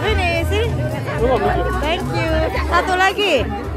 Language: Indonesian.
Ini sih. Thank you. Satu lagi.